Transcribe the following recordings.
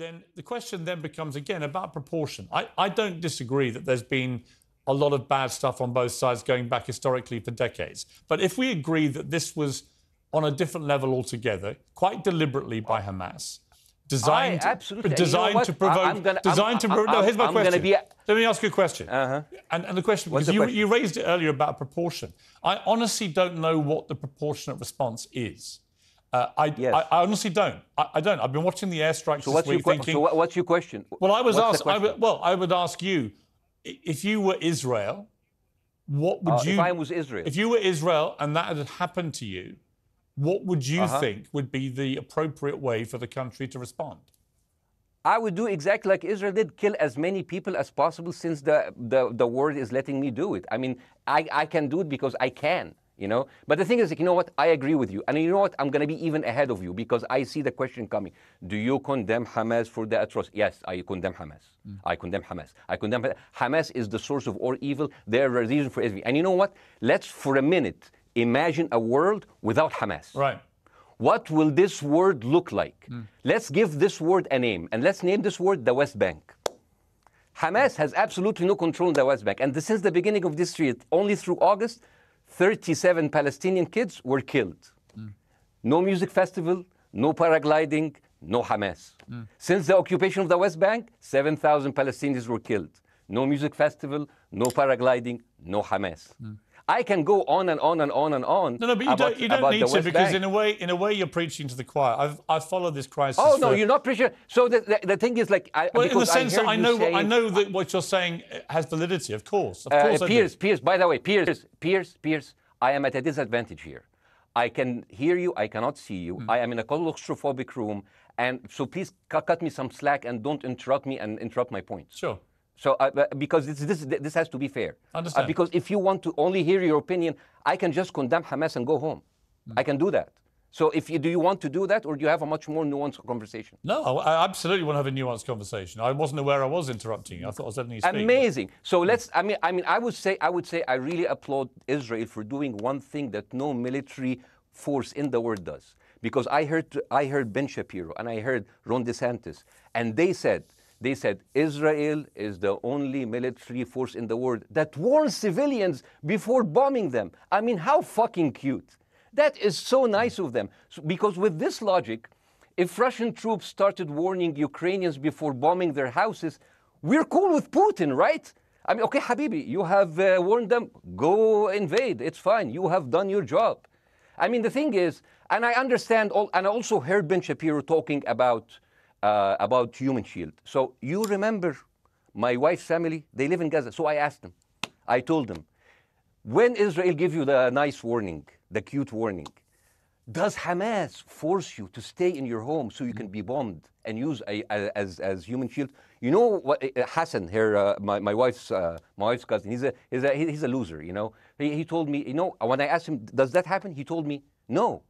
then the question then becomes again about proportion. I, I don't disagree that there's been a lot of bad stuff on both sides going back historically for decades. But if we agree that this was on a different level altogether, quite deliberately by Hamas, designed, I, absolutely. designed you know to provoke, gonna, designed I'm, to provoke. No, here's my I'm question. Be, Let me ask you a question. Uh-huh. And, and the question, because the you, question? you raised it earlier about proportion. I honestly don't know what the proportionate response is. Uh, I, Yes. I, I honestly don't. I, I don't. I've been watching the airstrikes so this week que- thinking. so what's your question? well, I was What's asked. I would, well, I would ask you, if you were Israel, what would Uh, you? if I was Israel. if you were Israel and that had happened to you, what would you Uh-huh. think would be the appropriate way for the country to respond? I would do exactly like Israel did, kill as many people as possible since the, the, the world is letting me do it. I mean, I, I can do it because I can, you know? But the thing is, like, you know what? I agree with you. And you know what? I'm going to be even ahead of you because I see the question coming. Do you condemn Hamas for the atrocity? Yes, mm. I condemn Hamas. I condemn Hamas. I condemn Hamas is the source of all evil. They're a reason for everything. And you know what? Let's, for a minute, imagine a world without Hamas. Right. What will this word look like? Mm. Let's give this word a name, and let's name this word the West Bank. Hamas has absolutely no control in the West Bank, and since the beginning of this year, only through August, 37 Palestinian kids were killed. No music festival, no paragliding, no Hamas. Since the occupation of the West Bank, 7,000 Palestinians were killed. No music festival, no paragliding, no Hamas. I can go on and on and on and on. No, no, but you about, don't, you don't need to because Bank. in a way, in a way, you're preaching to the choir. I've I've followed this crisis. Oh no, for- you're not sure. So the, the, the thing is, like, I, Well, in the sense I that I know, saying, I know that what you're saying has validity. Of course, of uh, course, do. Piers, Piers. By the way, Piers, Piers, Piers. I am at a disadvantage here. I can hear you. I cannot see you. Hmm. I am in a claustrophobic room, and so please cut me some slack and don't interrupt me and interrupt my points. Sure. So, uh, uh, because this, this, this has to be fair. Understand. Uh, because if you want to only hear your opinion, I can just condemn Hamas and go home. Hmm. I can do that. So, if you do you want to do that, or do you have a much more nuanced conversation? No, I absolutely want to have a nuanced conversation. I wasn't aware I was interrupting you. I thought I was letting you speak. Amazing. So let's. I mean, I mean, I would say, I would say, I really applaud Israel for doing one thing that no military force in the world does. Because I heard, I heard Ben Shapiro and I heard Ron DeSantis, and they said, they said Israel is the only military force in the world that warns civilians before bombing them. I mean, how fucking cute. That is so nice of them. So, because with this logic, if Russian troops started warning Ukrainians before bombing their houses, we're cool with Putin, right? I mean, okay, Habibi, you have uh, warned them, go invade. It's fine. You have done your job. I mean, the thing is, and I understand, all, and I also heard Ben Shapiro talking about, uh, about Human Shield. So you remember my wife's family, they live in Gaza. So I asked them, I told them, when Israel give you the nice warning, the cute warning, does Hamas force you to stay in your home so you can be bombed and use as, as human shield? You know what uh, Hassan here, uh, my, my wife's uh, my wife's cousin. He's a he's a he's a loser. You know. He, he told me. You know, when I asked him, does that happen? He told me, no.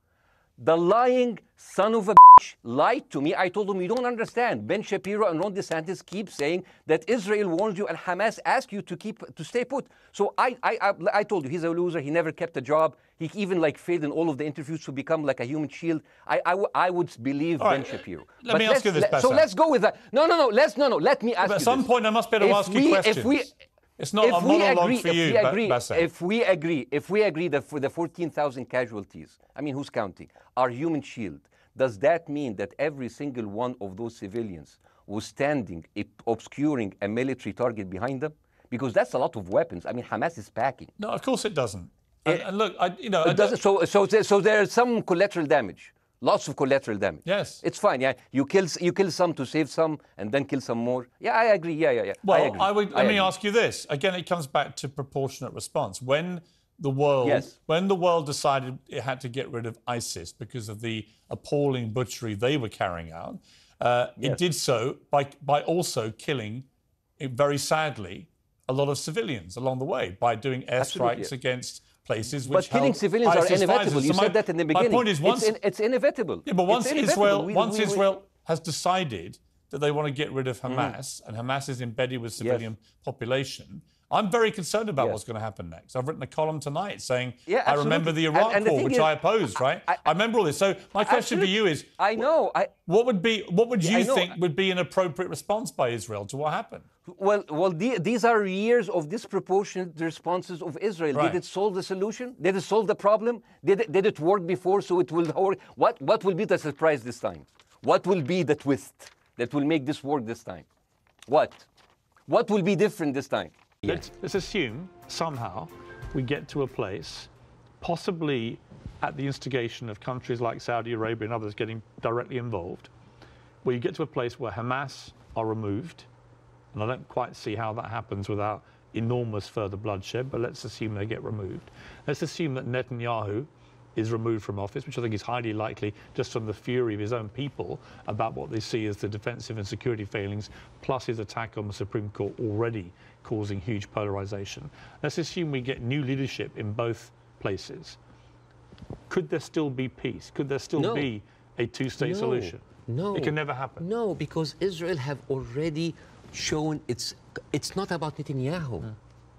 The lying son of a bitch lied to me. I told him, you don't understand. Ben Shapiro and Ron DeSantis keep saying that Israel warned you and Hamas asked you to keep to stay put. So I, I, I, I told you, he's a loser. He never kept a job. He even like failed in all of the interviews to become like a human shield. I, I would believe All Ben right, Shapiro. let me ask let's- you this, let- So let's go with that. No, no, no. Let's no, no. Let me ask But at you some this. point, I must be able to If ask you questions. If we, It's not if a we monologue agree, for if you, we agree, if we agree, if we agree that for the 14,000 casualties, I mean, who's counting, are human shield, does that mean that every single one of those civilians was standing, obscuring a military target behind them? Because that's a lot of weapons. I mean, Hamas is packing. No, of course it doesn't. Eh, and, and look, I, you know, doesn't, so, so, there- so there's some collateral damage. Lots of collateral damage. Yes. It's fine. Yeah. You kill, you kill some to save some and then kill some more. Yeah, I agree. Yeah, yeah, yeah. I Well, agree. I, would. I Let me agree. ask you this again. It comes back to proportionate response. When the world, Yes. when the world decided it had to get rid of ISIS because of the appalling butchery they were carrying out, uh, it did so by by also killing, very sadly, a lot of civilians along the way by doing airstrikes Absolutely. against places But killing civilians are inevitable. You So said my- that in the beginning. My point is, once it's, in, it's inevitable. yeah, but once inevitable. Israel, We- once we- we- Israel has decided that they want to get rid of mm-hmm. Hamas, and Hamas is embedded with civilian population, I'm very concerned about Yeah. what's going to happen next. I've written a column tonight saying Yeah, I remember the. Iraq And- and War, which is, I opposed, right? I, I- remember all this. So my question for you is, I know. I, what would be what would you know. think would be an appropriate response by Israel to what happened? Well, well, the, these are years of disproportionate responses of Israel. Right. Did it solve the solution? Did it solve the problem? Did it, did it work before, so it will work? What, what will be the surprise this time? What will be the twist that will make this work this time? What? What will be different this time? Let's, let's assume somehow we get to a place, possibly at the instigation of countries like Saudi Arabia and others getting directly involved, where you get to a place where Hamas are removed. And I don't quite see how that happens without enormous further bloodshed, but let's assume they get removed. Let's assume that Netanyahu is removed from office, which I think is highly likely just from the fury of his own people about what they see as the defensive and security failings, plus his attack on the Supreme Court already causing huge polarization. Let's assume we get new leadership in both places. Could there still be peace? Could there still No. be a two state No, solution? No. It can never happen. No, because Israel have already shown it's it's not about Netanyahu.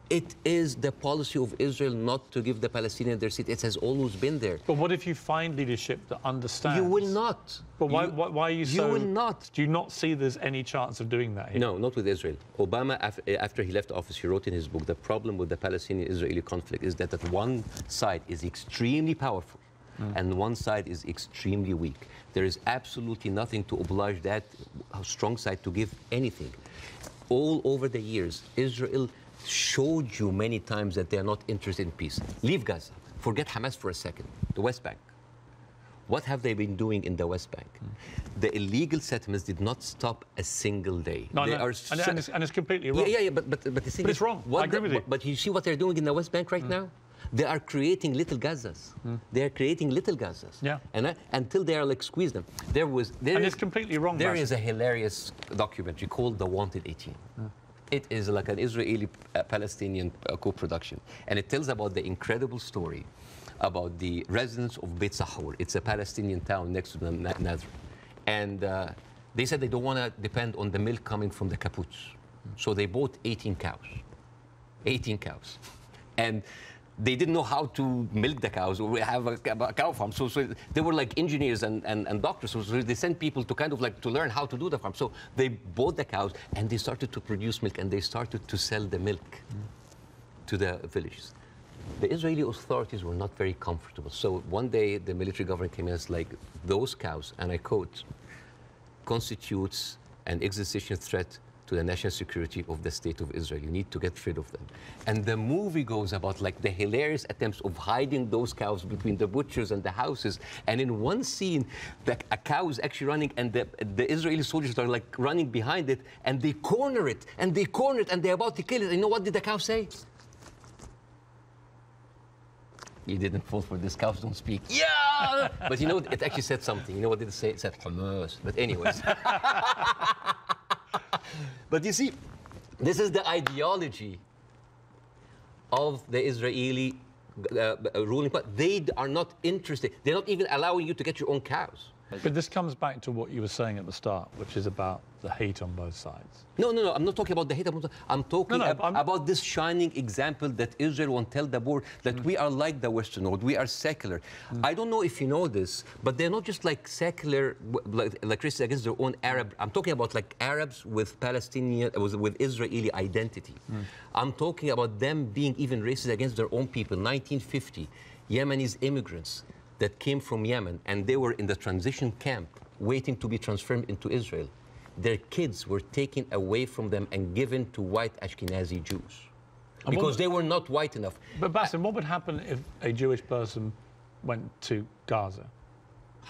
It is the policy of Israel not to give the Palestinians their seat. It has always been there. But what if you find leadership that understands? You will not. But why, You- why, why are you, so... you will not. Do you not see there's any chance of doing that here? No, not with Israel. Obama, af- eh, after he left office, he wrote in his book the problem with the Palestinian-Israeli conflict is that, that one side is extremely powerful Mm. and one side is extremely weak. There is absolutely nothing to oblige that strong side to give anything. All over the years, Israel showed you many times that they are not interested in peace. Leave Gaza. Forget Hamas for a second. The West Bank. What have they been doing in the West Bank? Mm. The illegal settlements did not stop a single day. No, they no. are And, so- and, it's, and it's completely wrong. yeah, yeah, yeah, but, but, but the thing But is, it's wrong. I agree the- with you. But, but you see what they're doing in the West Bank right mm. now? They are creating little Gazas. They are creating little Gazas. Yeah. And I, until they are like squeeze them. There was there And is- it's completely wrong, There is a hilarious documentary called The Wanted 18. It is like an Israeli uh, Palestinian uh, co-production, and it tells about the incredible story about the residents of Beit Sahur. It's a Palestinian town next to the Na- Nazareth, and uh, they said they don't want to depend on the milk coming from the kibbutz, so they bought 18 cows. 18 cows. And they didn't know how to milk the cows or have a, a cow farm. So, so they were like engineers and, and, and doctors. So, they sent people to kind of like to learn how to do the farm. So they bought the cows and they started to produce milk and they started to sell the milk to the villages. The Israeli authorities were not very comfortable. So one day the military government came in and was like, those cows, and I quote, constitutes an existential threat to the national security of the state of Israel. You need to get rid of them. And the movie goes about like the hilarious attempts of hiding those cows between the butchers and the houses. And in one scene, the, a cow is actually running, and the, the Israeli soldiers are like running behind it, and they corner it, and they corner it, and they're about to kill it. And you know what did the cow say? You didn't fall for this. Cows don't speak. Yeah! but you know, it actually said something. You know what did it say? It said Hamas. But anyways. but you see, this is the ideology of the Israeli uh, ruling party. They are not interested. They're not even allowing you to get your own cows. But this comes back to what you were saying at the start, which is about the hate on both sides. No, no, no. I'm not talking about the hate. I'm talking No, no, ab- I'm- about this shining example that Israel won't tell the world that mm. we are like the Western world. We are secular. Mm. I don't know if you know this, but they're not just like secular, like, like Christians against their own Arab. I'm talking about like Arabs with Palestinian, uh, with, with Israeli identity. Mm. I'm talking about them being even racist against their own people. 1950, Yemenis immigrants that came from Yemen and they were in the transition camp waiting to be transferred into Israel. Their kids were taken away from them and given to white Ashkenazi Jews And because they were not white enough. But Bassem, what would happen if a Jewish person went to Gaza?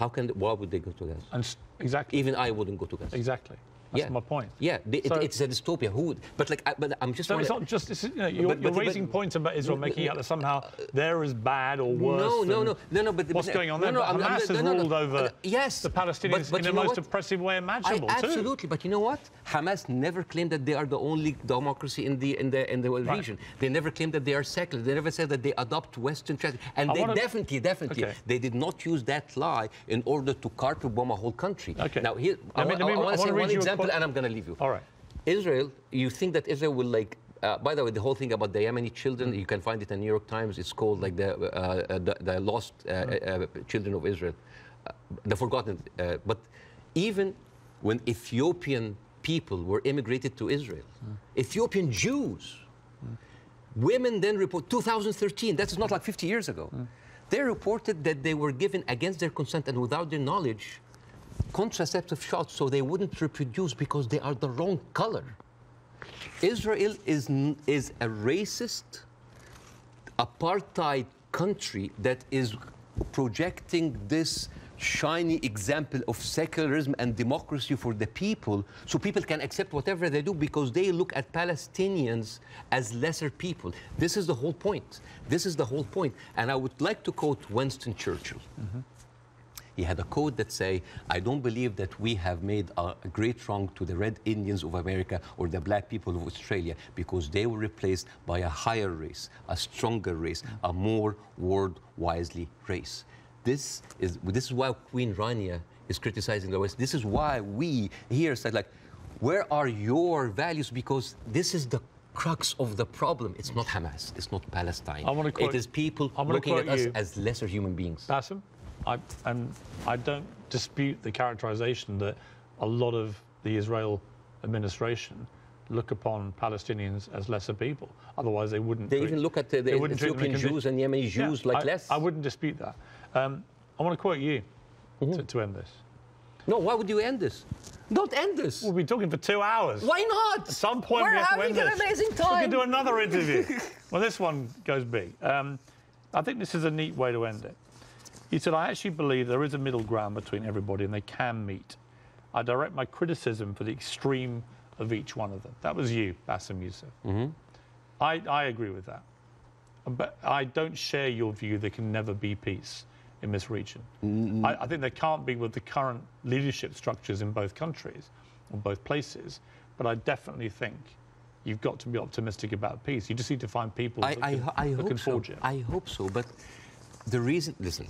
How can why would they go to Gaza? And exactly, Even I wouldn't go to Gaza. exactly. That's yeah. my point. Yeah, it- So- it's a dystopia. Who would? But like, I, but I'm just. So it's not just, it's, you know, you're, But- you're but- raising but- points about Israel, making out that somehow they're as bad or worse No, no, no, no, no. But what's going on no, there. no, I'm- Hamas no, has no, no. ruled over Uh, yes, the Palestinians in the most oppressive way imaginable, too. absolutely, but you know what? Hamas never claimed that they are the only democracy in the in the in the region. They never claimed that they are secular. They never said that they adopt Western tradition. And they definitely, definitely, they did not use that lie in order to carpet bomb a whole country. Okay. Now here, I, Let me- wa- I I want to say read one you a example, and I'm going to leave you. All right. Israel, you think that Israel will like uh, by the way, the whole thing about the Yemeni children, you can find it in New York Times. It's called like the uh, uh, the, the lost uh, uh, children of Israel, uh, the forgotten. Uh, but even when Ethiopian people were immigrated to Israel, Ethiopian Jews, women then report 2013. That is not like 50 years ago. They reported that they were given against their consent and without their knowledge contraceptive shots so they wouldn't reproduce because they are the wrong color. Israel is, is a racist, apartheid country that is projecting this shiny example of secularism and democracy for the people so people can accept whatever they do because they look at Palestinians as lesser people. This is the whole point. This is the whole point. And I would like to quote Winston Churchill. Mm-hmm. He had a quote that say, I don't believe that we have made a, great wrong to the red Indians of America or the black people of Australia because they were replaced by a higher race, a stronger race, a more world wisely race. This is, this is why Queen Rania is criticizing the West. This is why we here said like, where are your values? Because this is the crux of the problem. It's not Hamas. It's not Palestine. I wanna quote- it is people looking at quote us as lesser human beings. Bassem, I, and I don't dispute the characterization that a lot of the Israel administration look upon Palestinians as lesser people. Otherwise, they wouldn't. They treat- even look at the, the wouldn't treat them Ethiopian Jews and Yemeni Yeah, Jews like I, less. I wouldn't dispute that. Um, I want to quote you Mm-hmm. to, to end this. No, why would you end this? Don't end this. We'll be talking for two hours. Why not? At some point, We're we have to having end an this. amazing We time. can do another interview. well, this one goes big. Um, I think this is a neat way to end it. He said, I actually believe there is a middle ground between everybody and they can meet. I direct my criticism for the extreme of each one of them. That was you, Bassem Youssef. Mm-hmm. I, I agree with that. But I don't share your view there can never be peace in this region. Mm-hmm. I, I think there can't be with the current leadership structures in both countries, or both places. But I definitely think you've got to be optimistic about peace. You just need to find people I, that can, I that can hope so. forge it. I hope so. But the reason, listen,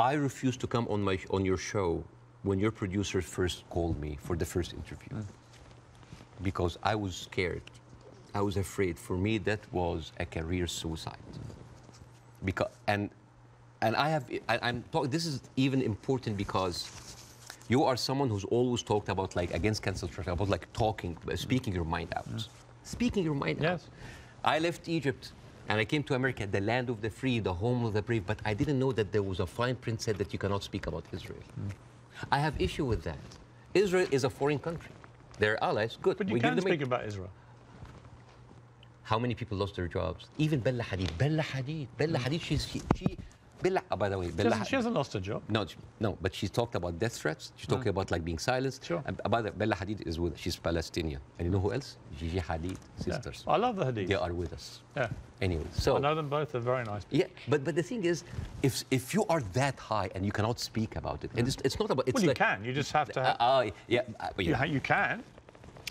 I refused to come on my on your show when your producer first called me for the first interview because I was scared. I was afraid. For me, that was a career suicide. Because and and I have I, I'm talking, This is even important because you are someone who's always talked about like against cancel culture, about like talking, uh, speaking your mind out, speaking your mind out. Yes. I left Egypt and I came to America, the land of the free, the home of the brave. But I didn't know that there was a fine print said that you cannot speak about Israel. Hmm. I have issue with that. Israel is a foreign country. They're allies. Good. But you we give can speak about Israel. How many people lost their jobs? Even Bella Hadid. Bella Hadid. Bella hmm. Hadid. She's she. she Bella. Oh, by the way, She Bella. hasn't, she hasn't lost her job. no, no, but she's talked about death threats. She's hmm. talking about like being silenced. Sure. And uh, by the Bella Hadid is with. She's Palestinian. And you know who else? Gigi Hadid Yeah. sisters. I love the Hadids. They are with us. Yeah. Anyway, so I know them both. They're very nice. People. Yeah, but but the thing is, if if you are that high and you cannot speak about it, and it's, it's not about it's Well, you like, can. You just have to. Have, Uh, uh, yeah, uh, but You, you can.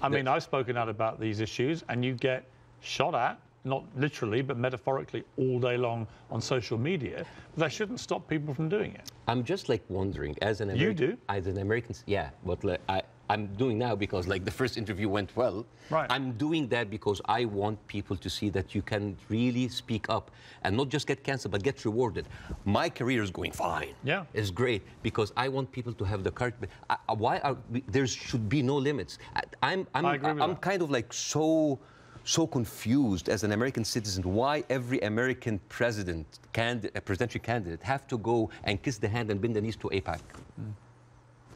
I mean, I've spoken out about these issues, and you get shot at, not literally, but metaphorically, all day long on social media. But that shouldn't stop people from doing it. I'm just like wondering, as an You American, do? as an American, yeah, but like, I I'm doing now because like the first interview went well. Right. I'm doing that because I want people to see that you can really speak up and not just get canceled, but get rewarded. My career is going fine. Yeah. It's great because I want people to have the courage. I, I- uh, uh, why are we, there should be no limits? I, I'm I'm I agree with I'm that. kind of like so so confused as an American citizen why every American president candidate, a presidential candidate have to go and kiss the hand and bend the knees to AIPAC. Mm.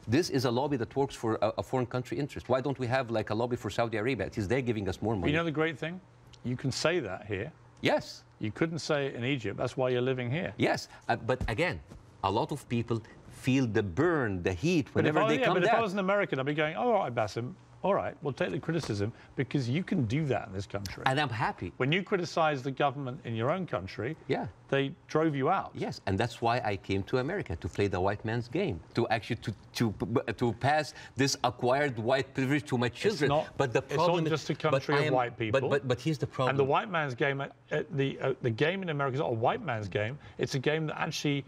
This is a lobby that works for a, a foreign country interest. Why don't we have like a lobby for Saudi Arabia? It is they're giving us more money. you know the great thing? You can say that here. yes, You couldn't say it in Egypt. That's why you're living here. yes. Uh, but again, a lot of people feel the burn, the heat whenever I, they yeah, come but if I was an American, I'd be going, oh, all right, Bassem, all right, we'll take the criticism because you can do that in this country. and I'm happy. when you criticize the government in your own country, Yeah. they drove you out. Yes, and that's why I came to America to play the white man's game, to actually to to to pass this acquired white privilege to my children. not- but the problem it's not is- just a country of am- white people. But but but here's the problem. And the white man's game, uh, the uh, the game in America is not a white man's game. It's a game that actually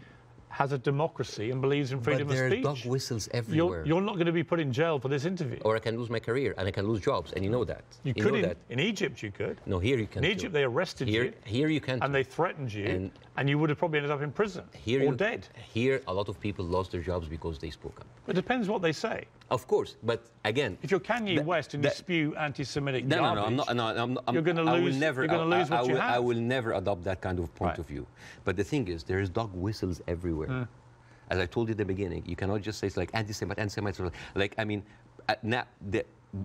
has a democracy and believes in freedom but there of are speech. dog whistles you're, everywhere. you're not going to be put in jail for this interview. or I can lose my career and I can lose jobs, and you know that. you know could in, that. in Egypt, you could. No, here you can. In Egypt, they arrested here, you Here you can. and they threatened you, and, And- you would have probably ended up in prison here or you, dead. Here, a lot of people lost their jobs because they spoke up. It depends what they say. Of course, but again, If you're Kanye That- West and you spew anti-Semitic No, no, garbage, no, I'm not. No, I'm, I'm, You're I will lose- never. you're gonna I- lose I, what I you will, I have. will never adopt that kind of point Right. of view. But the thing is, there is dog whistles everywhere. Hmm. As I told you at the beginning, you cannot just say it's like anti-Semite, anti-Semite. Like I mean, uh, now the,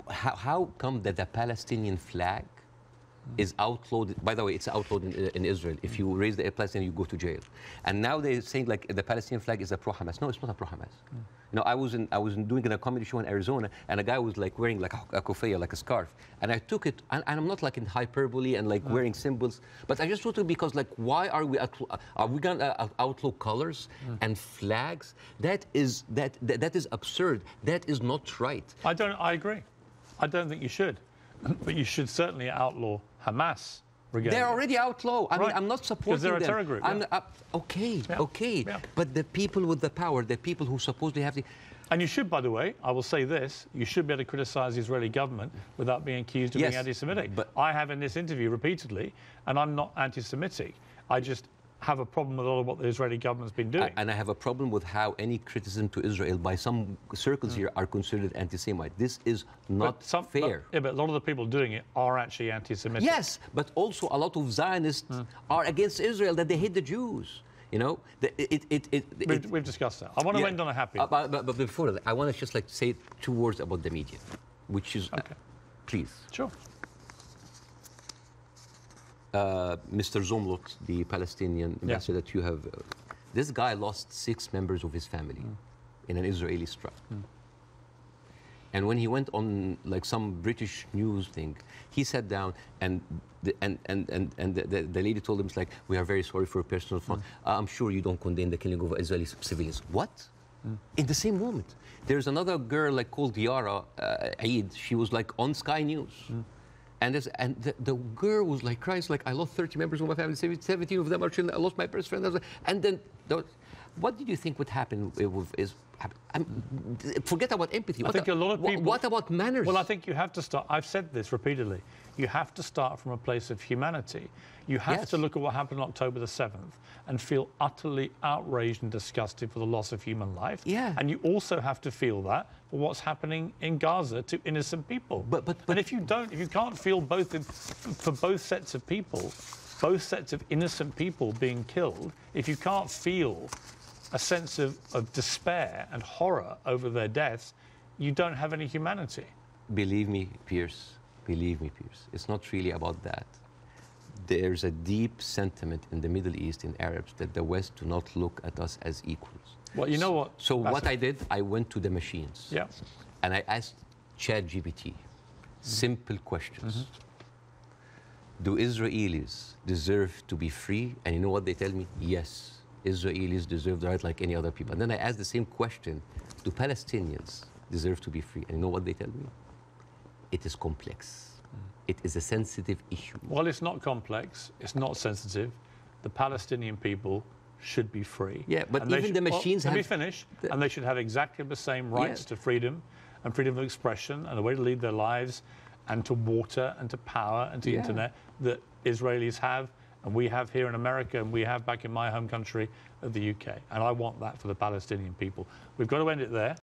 how, how come that the Palestinian flag is outlawed? By the way, it's outlawed in, in Israel. If you raise the Palestinian, you go to jail. And now they're saying like the Palestinian flag is a pro-Hamas. No, it's not a pro-Hamas. You know, I was in I was doing a comedy show in Arizona, and a guy was like wearing like a, a kufiya, like a scarf, and I took it, and, and I'm not like in hyperbole and like wearing symbols, but I just took it because like, why are we are we gonna uh, outlaw colors and flags? That is that, that that is absurd. That is not right. I don't. I agree. I don't think you should, but you should certainly outlaw Hamas. Regalia. They're already outlaw. I mean, Right. I'm not supporting they're a them. terror group, I'm, yeah. uh, okay, Yeah, okay. yeah. But the people with the power, the people who supposedly have the, And you should, by the way, I will say this: you should be able to criticise the Israeli government without being accused of Yes, being anti-Semitic. but- I have in this interview repeatedly, and I'm not anti-Semitic. I just have a problem with a lot of what the Israeli government's been doing. and I have a problem with how any criticism to Israel by some circles here are considered anti-Semite. This is not Mm. But some- fair. But, yeah, but a lot of the people doing it are actually anti-Semitic. Yes, but also a lot of Zionists Mm. are against Israel, that they hate the Jews. You know, the, it, it, it, We've, we've discussed that. I want to yeah. end on a happy. Uh, but, but, before that, I want to just like say two words about the media, which is, Okay. please. sure. Uh, Mr. Zomlot, the Palestinian ambassador that you have, uh, this guy lost six members of his family in an Israeli strike. And when he went on like some British news thing, he sat down and the, and, and, and, and the, the, the lady told him, it's like, we are very sorry for your personal fund. I'm sure you don't condemn the killing of Israeli civilians. What? In the same moment. There's another girl like called Yara uh, Eid. She was like on Sky News. And, there's, and the, the girl was like crying, like, I lost 30 members of my family, 17 of them are children, I lost my best friend. And then, what did you think would happen with is, I'm, forget about empathy. I what think a lot of people. What about manners? Well, I think you have to start. I've said this repeatedly. You have to start from a place of humanity. You have Yes. to look at what happened on October the 7th and feel utterly outraged and disgusted for the loss of human life. Yeah. And you also have to feel that for what's happening in Gaza to innocent people. But- but- and but- if you don't, if you can't feel both in, for both sets of people, both sets of innocent people being killed, if you can't feel a sense of, of despair and horror over their deaths, you don't have any humanity. Believe me, Piers, believe me, Piers, it's not really about that. There's a deep sentiment in the Middle East, in Arabs, that the West do not look at us as equals. Well, you know what? So what? I did, I went to the machines. Yeah. And I asked ChatGPT mm-hmm. simple questions. Mm-hmm. Do Israelis deserve to be free? And you know what they tell me? Yes, Israelis deserve the right like any other people. And then I asked the same question Do Palestinians deserve to be free? And you know what they tell me? It is complex. It is a sensitive issue. Well, it's not complex. It's not sensitive. The Palestinian people should be free. Yeah, but And even the well, machines let me have- finish. the- and they should have exactly the same rights Yeah. to freedom and freedom of expression and a way to lead their lives and to water and to power and to Yeah. internet that Israelis have and we have here in America and we have back in my home country of the UK. And I want that for the Palestinian people. We've got to end it there.